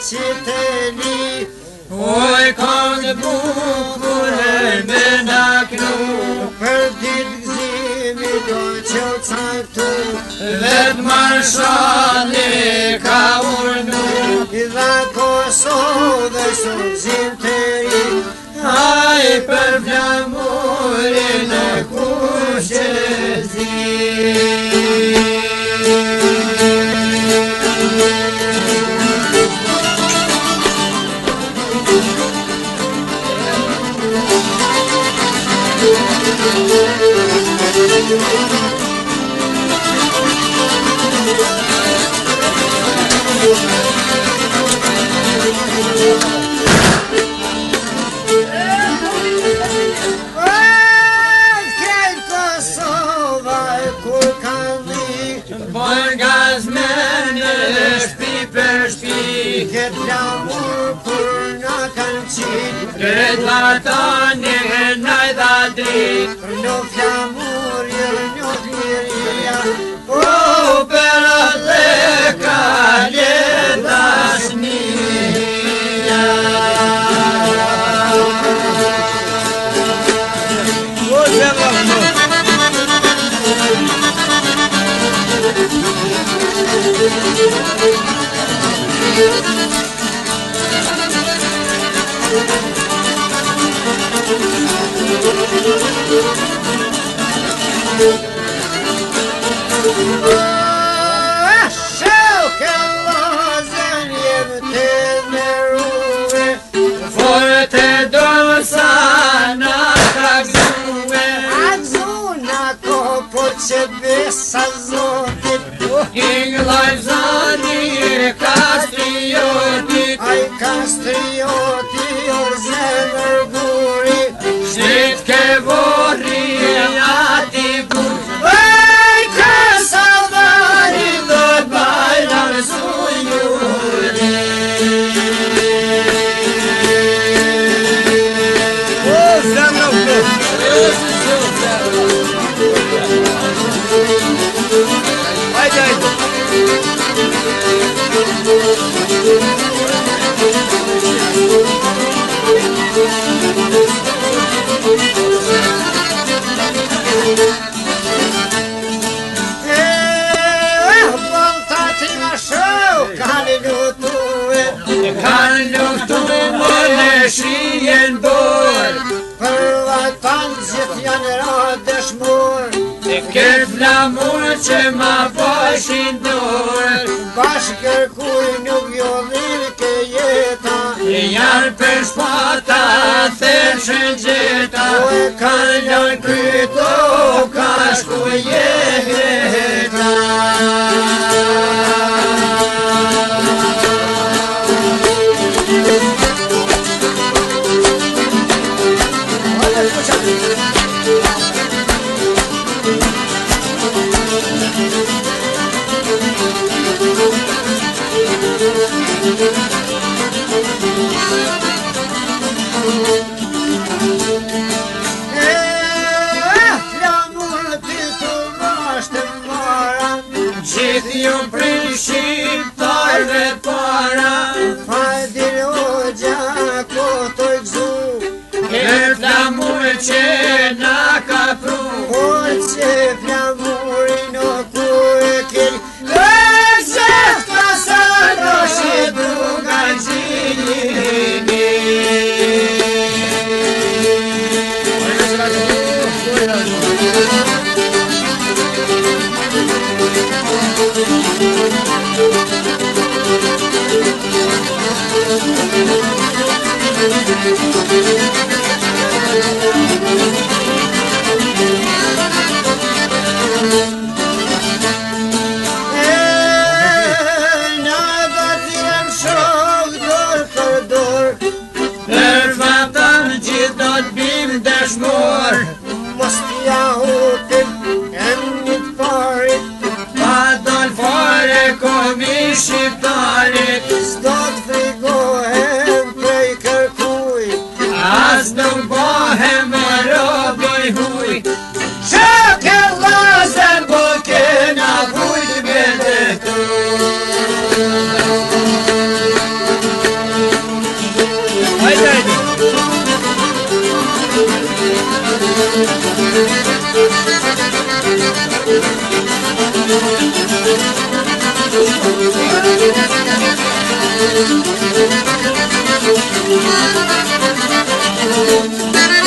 qiteni Oj, kam të bukur e me në Për dit gëzimi do që o caktu Vet marshani ka urnu I dha koso dhe së gjim të i Aj, për vlamurin e kushtë A, kej Kosovë, a e kur kanë li. Pojën gazme, e në shpi për shpi. Këtë lamur, kur Ρνιώθια μου, Ρινιόφια μου, Ρινιόφια μου, Тебе сазотит Иглай в задир кастриотит Ай кастриотит E, e, e, po, bëntatina shë, kalinu tu e Kalinu tu më në shienë dojë Për vëtanët janë rrët mërë që ma bashin dorë Bashkë kuj nuk jo dhirë ke jeta Një njarë për shpata thërë që gjeta po Kallon kryto ka shku jeta Ethiopian Thank you. buy buy. Şakella sen bu kena buy bende. Haydi haydi. Thank you.